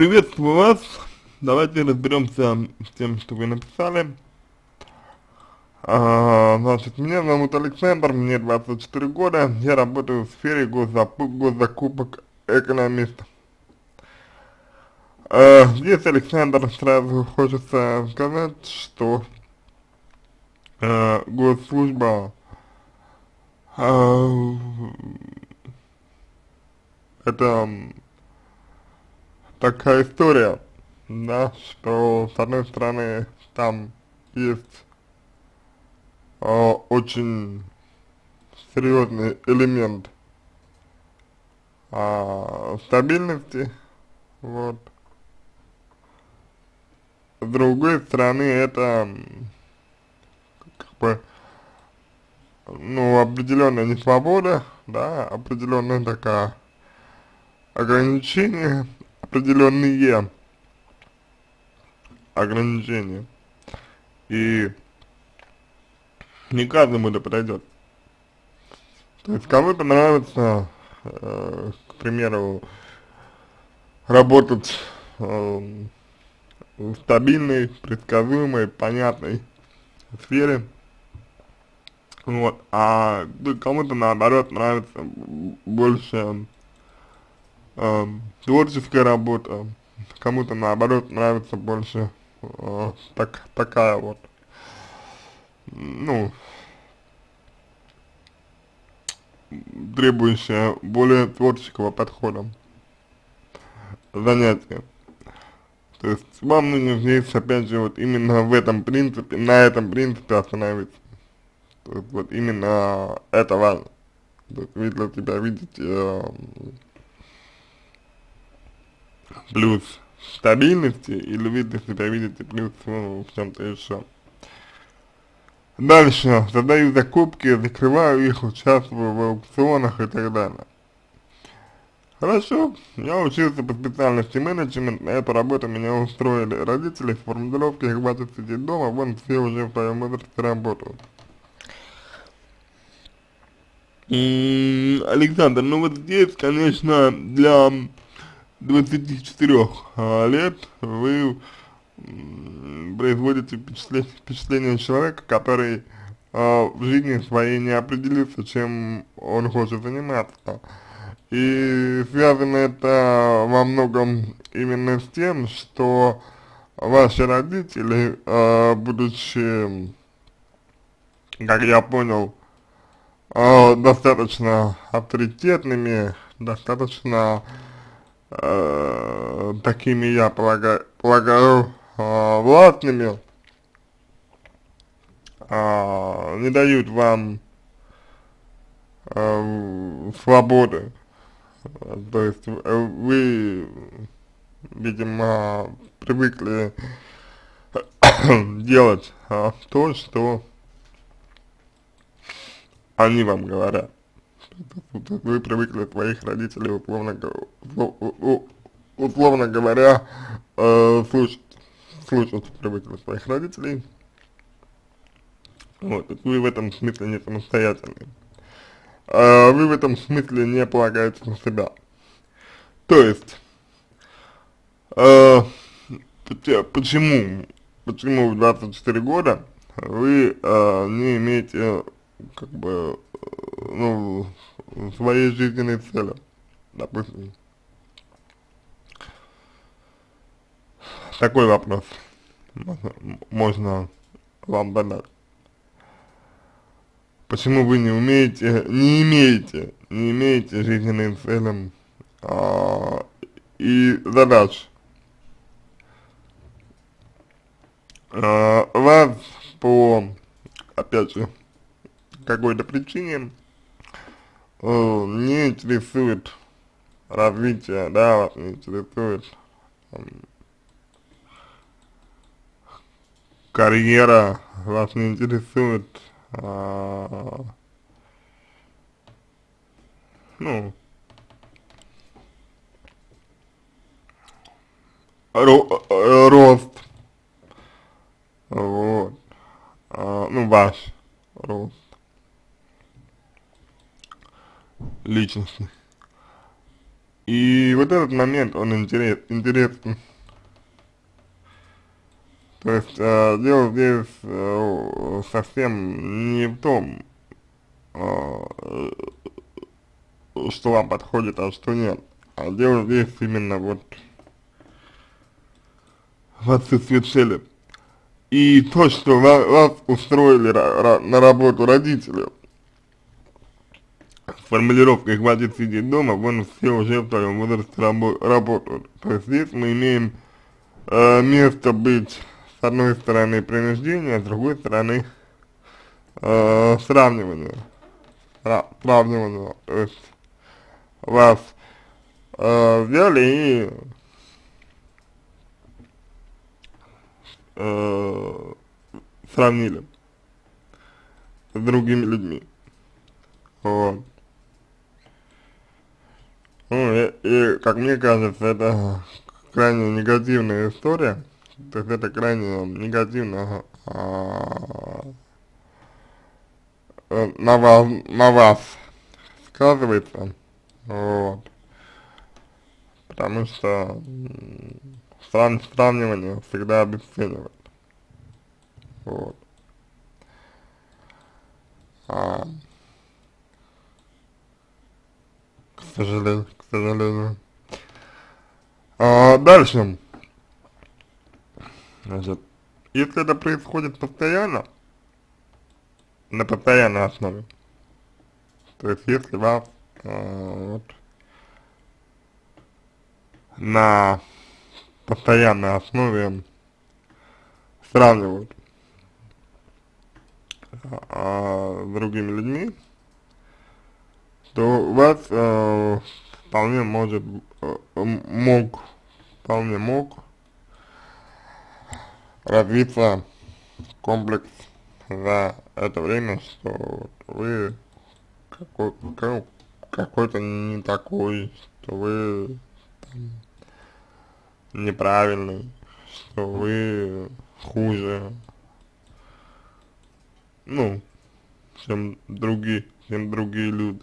Приветствую вас. Давайте разберемся с тем, что вы написали. А, значит, меня зовут Александр, мне 24 года, я работаю в сфере госзакупок, экономиста. А, здесь, Александр, сразу хочется сказать, что а, госслужба а, это такая история, да, что с одной стороны там есть э, очень серьезный элемент э, стабильности, вот. С другой стороны, это как бы, ну, определенная несвобода, да, определенная такая ограничения определенные ограничения. И не каждому это подойдет. То есть кому-то нравится, э, к примеру, работать э, в стабильной, предсказуемой, понятной сфере. Вот, а кому-то наоборот нравится больше э, творческая работа, кому-то наоборот нравится больше э, так, такая вот, ну, требующая более творческого подхода занятия. То есть вам нужно здесь, опять же, вот именно в этом принципе, на этом принципе остановиться. То есть вот именно это важно. То есть вы для себя видите э, плюс стабильности, или вы для себя видите плюс ну, в чем-то еще. Дальше, задаю закупки, закрываю их, участвую в аукционах и так далее. Хорошо, я учился по специальности менеджмент, на эту работу меня устроили родители, с формулировки хватит сидеть дома, вон все уже в твоем возрасте работают. Александр, ну вот здесь, конечно, для 24 а, лет вы производите впечатление, впечатление человека, который э, в жизни своей не определился, чем он хочет заниматься. И связано это во многом именно с тем, что ваши родители, э, будучи, как я понял, э, достаточно авторитетными, достаточно такими, я полагаю, полагаю э, властными, э, не дают вам э, свободы. То есть вы, видимо, привыкли делать а, то, что они вам говорят вы привыкли от своих родителей, условно, условно говоря, э, слушать, слушать привыкли от своих родителей. Вот, вы в этом смысле не самостоятельны. Э, вы в этом смысле не полагаете на себя. То есть, э, почему, почему в 24 года вы э, не имеете, как бы, ну, своей жизненной цели, допустим. Такой вопрос можно, вам задать. Почему вы не умеете, не имеете, не имеете жизненным целям а, и задач? А, вас по, опять же, какой-то причине э, не интересует развитие, да, вас не интересует э, карьера, вас не интересует, э, ну, ро рост, вот, э, ну, ваш рост. Личностный. И вот этот момент, он интерес, интересен. То есть э, дело здесь э, совсем не в том, э, что вам подходит, а что нет. А дело здесь именно вот в отсутствии цели. И то, что вас, устроили на работу родители, формулировкой «хватит сидеть дома», вон все уже в твоем возрасте рабо работают. То есть здесь мы имеем э, место быть, с одной стороны, принуждения, с другой стороны, э, сравнивания. Сравнивания. То есть вас э, взяли и э, сравнили с другими людьми. Вот. Ну, и, и, как мне кажется, это крайне негативная история, то есть это крайне негативно а, э, на вас, на вас сказывается, вот, потому что срав, сравнивание всегда обесценивает, вот. А, к сожалению, сожалению. А, дальше. Значит, если это происходит постоянно, на постоянной основе, то есть если вас э, вот, на постоянной основе сравнивают а, с другими людьми, то у вас э, вполне может, э, мог, вполне мог развиться комплекс за это время, что вы какой-то какой не такой, что вы там, неправильный, что вы хуже, ну, чем другие, чем другие люди.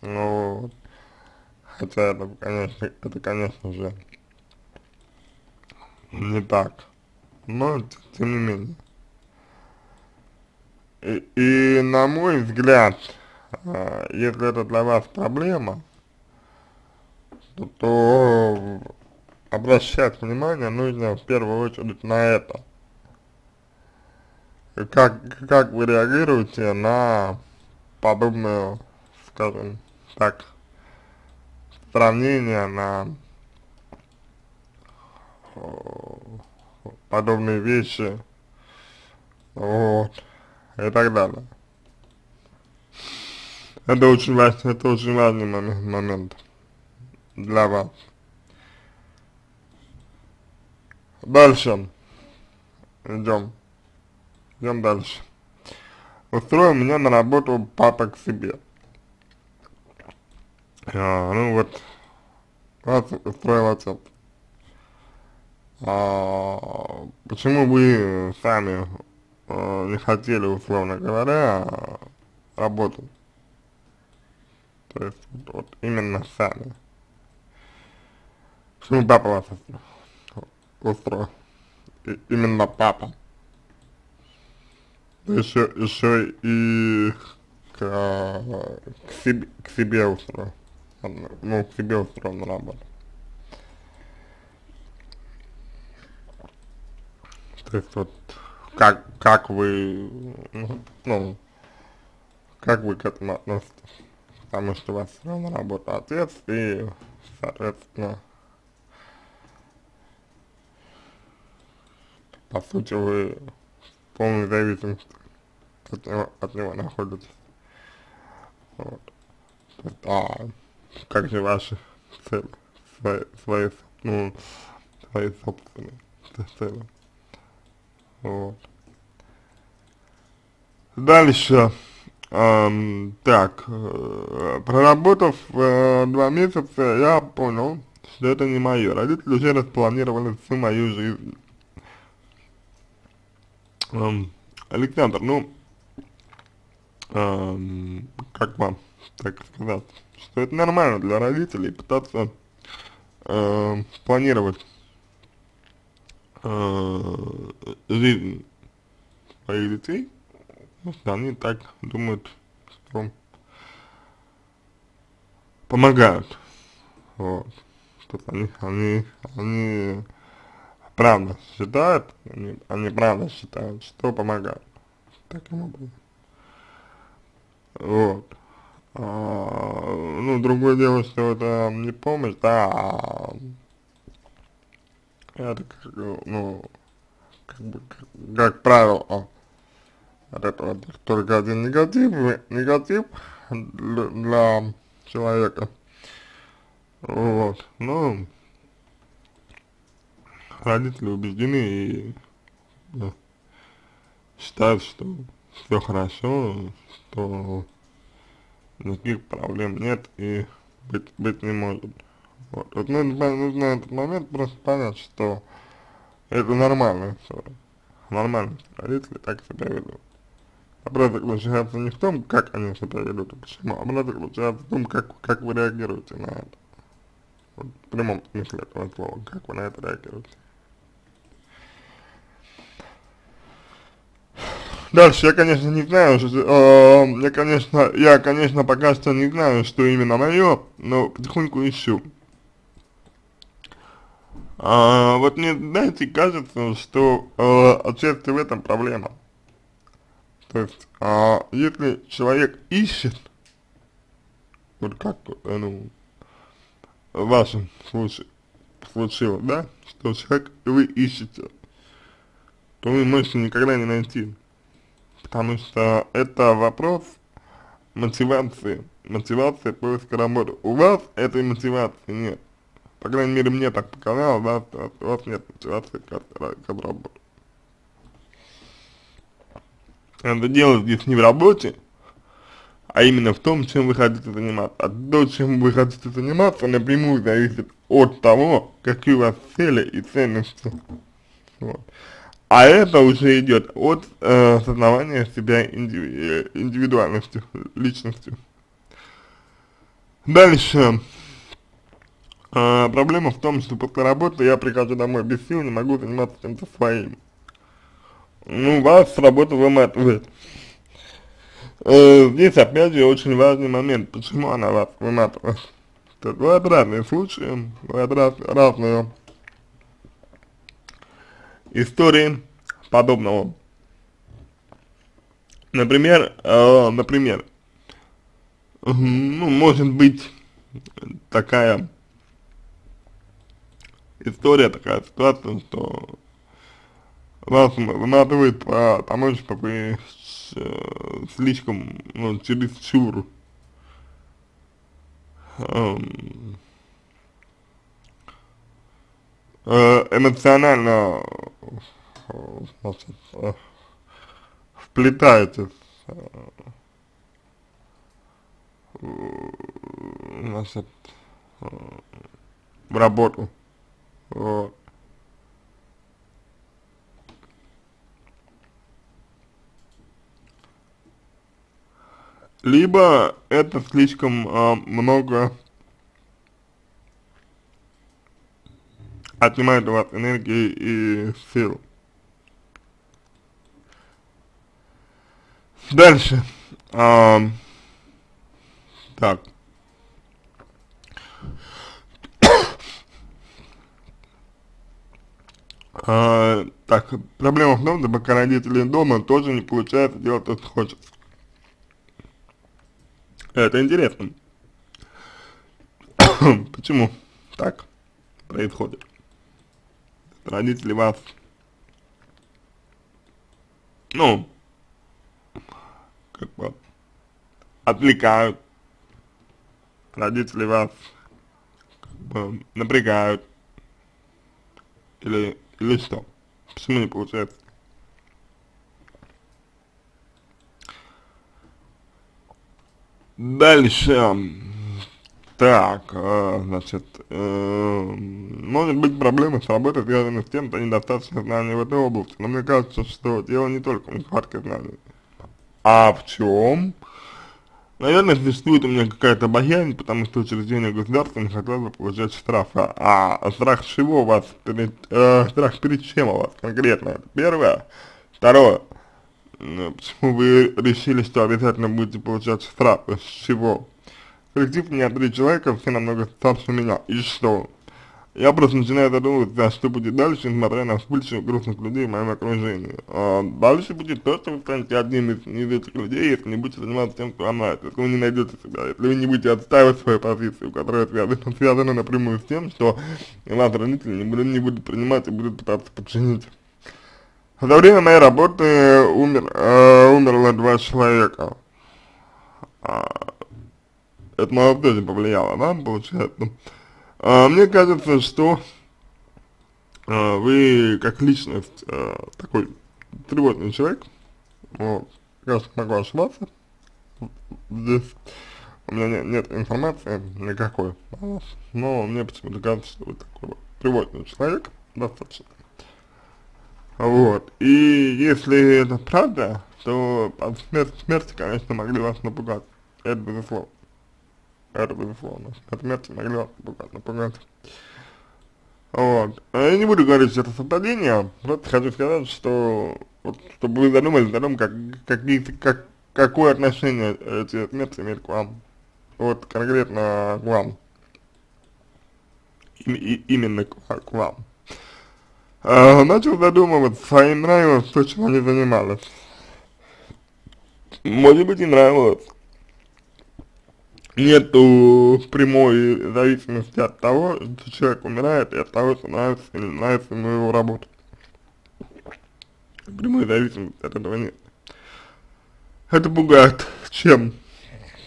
Вот. Хотя это, конечно, это, конечно же, не так. Но, тем не менее. И, и на мой взгляд, э, если это для вас проблема, то, то обращать внимание нужно в первую очередь на это. Как, как вы реагируете на подобную, скажем так, сравнение на подобные вещи, вот, и так далее. Это очень важный, это очень важный момент, момент для вас. Дальше. Идем. Идем дальше. Устроил меня на работу папа к себе. А, ну вот, вас устроил отец. А, почему вы сами а, не хотели, условно говоря, работать? То есть, вот, вот именно сами. Почему папа вас устроил? И, именно папа. Еще, еще и к, к, себе, к себе устроил ну, к себе устроил на работу. То есть вот как, как вы, ну, как вы к этому относитесь? Потому что у вас все равно работа отец и, соответственно, по сути вы в полной зависимости от него, от него находитесь. Вот. А как же ваши цели, свои, свои, ну, свои собственные цели. Вот. Дальше, эм, так, э, проработав э, два месяца, я понял, что это не мое. Родители уже распланировали всю мою жизнь. Эм, Александр, ну, эм, как вам так сказать? Что это нормально для родителей пытаться э, планировать э, жизнь своих детей, если они так думают, что помогают, вот, что они, они, они правда считают, они, они правда считают, что помогают. Таким образом, вот. А, ну, другое дело, что это не помощь, да, а это, ну, как бы, как, правило, этого только один негатив, негатив для, человека, вот, ну, родители убеждены и да, считают, что все хорошо, что никаких проблем нет и быть, быть не может. Вот, вот нужно, нужно этот момент просто понять, что это нормально, что нормально, родители так себя ведут. Вопрос заключается не в том, как они себя ведут, а почему, вопрос заключается в том, как, как вы реагируете на это. Вот, в прямом смысле этого слова, как вы на это реагируете. Дальше я, конечно, не знаю, что, э, я, конечно, я, конечно, пока что не знаю, что именно мое, но потихоньку ищу. А, вот мне, знаете, кажется, что э, отчасти в этом проблема. То есть, а, если человек ищет, вот как, э, ну, в вашем случае случилось, да, что человек, вы ищете, то вы можете никогда не найти потому что это вопрос мотивации, мотивации поиска работы. У вас этой мотивации нет. По крайней мере, мне так показалось, да, что у вас нет мотивации к, к работе. Это дело здесь не в работе, а именно в том, чем вы хотите заниматься. А то, чем вы хотите заниматься, напрямую зависит от того, какие у вас цели и ценности. Вот. А это уже идет от э, осознавания себя индиви индивидуальностью, личностью. Дальше. Э, проблема в том, что после работы я прихожу домой без сил, не могу заниматься чем-то своим. Ну, вас работа выматывает. Э, здесь опять же очень важный момент, почему она вас выматывает. То есть бывают разные случаи, бывают раз, разные истории подобного. Например, э, например, ну, может быть такая история, такая ситуация, что вас выматывает потому, что вы слишком, ну, чересчур эм, э, эмоционально значит, вплетаетесь значит, в работу. Вот. Либо это слишком э, много отнимает у вас энергии и сил. Дальше. А, так. А, так, проблема в том, что пока родители дома, тоже не получается делать то, что хочется. Это интересно. Почему так происходит? Родители вас, ну, как бы отвлекают, родители вас как бы, напрягают, или, или что? Почему не получается? Дальше, так, э, значит, э, может быть проблемы с работой связаны с тем, что недостаточно знаний в этой области, но мне кажется, что дело не только в нехватке знаний. А в чем? Наверное, существует у меня какая-то боязнь, потому что учреждение государства не хотело бы получать штрафа. А страх чего у вас, перед, э, страх перед чем у вас конкретно? Первое. Второе. Почему вы решили, что обязательно будете получать штраф? С чего? Коллектив у меня три человека, все намного старше меня. И что? Я просто начинаю задумываться, а что будет дальше, несмотря на вспыльчивых грустных людей в моем окружении. А дальше будет то, что вы станете одним из, из этих людей, если не будете заниматься тем, что вам нравится, если вы не найдете себя, если вы не будете отстаивать свою позицию, которая связана, связана напрямую с тем, что вас родители не будут, не будут принимать и будут пытаться подчинить. За время моей работы умер, э, умерло два человека. Это мало тоже повлияло, да, получается? А, мне кажется, что а, вы как личность а, такой тревожный человек, вот, я могу ошибаться, здесь у меня нет, нет информации никакой, но мне почему-то кажется, что вы такой тревожный человек, достаточно. Вот, и если это правда, то от смерти, конечно, могли вас напугать, это безусловно это безусловно. От смерти могли вас напугать, напугать. Вот. Я не буду говорить, что это совпадение, просто хочу сказать, что, вот, чтобы вы задумались о том, как, какие, как, какое отношение эти смерти имеют к вам. Вот конкретно к вам. И, и, именно к, к вам. А, начал задумываться, и нравилось то, чем они занимались. Может быть, и нравилось нету прямой зависимости от того, что человек умирает, и от того, что нравится или нравится ему его работа. Прямой зависимости от этого нет. Это пугает. Чем?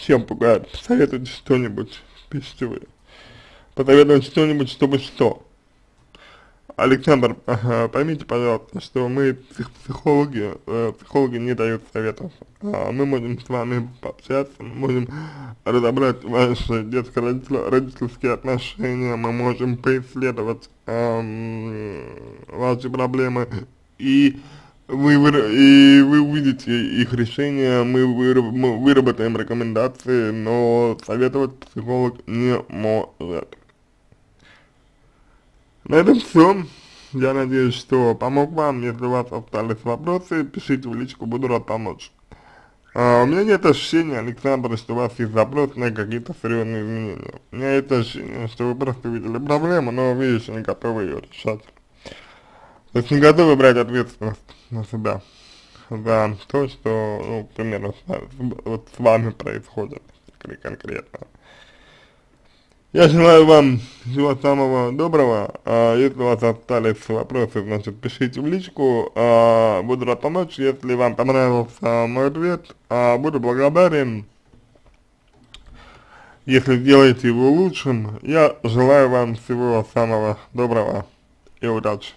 Чем пугает? Посоветуйте что-нибудь, пишите вы. Посоветуйте что-нибудь, чтобы что? Александр, поймите, пожалуйста, что мы психологи, э, психологи не дают советов. А мы можем с вами пообщаться, мы можем разобрать ваши детско-родительские отношения, мы можем поисследовать э, ваши проблемы и вы, и вы увидите их решение, мы, мы выработаем рекомендации, но советовать психолог не может. На этом все. Я надеюсь, что помог вам. Если у вас остались вопросы, пишите в личку, буду рад помочь. А, у меня нет ощущения, Александр, что у вас есть запрос на какие-то серьезные изменения. У меня есть ощущение, что вы просто видели проблему, но вы еще не готовы ее решать. То есть не готовы брать ответственность на себя за то, что, ну, примерно, вот с вами происходит конкретно. Я желаю вам всего самого доброго. А, если у вас остались вопросы, значит, пишите в личку. А, буду рад помочь. Если вам понравился мой ответ, а, буду благодарен. Если сделаете его лучшим, я желаю вам всего самого доброго и удачи.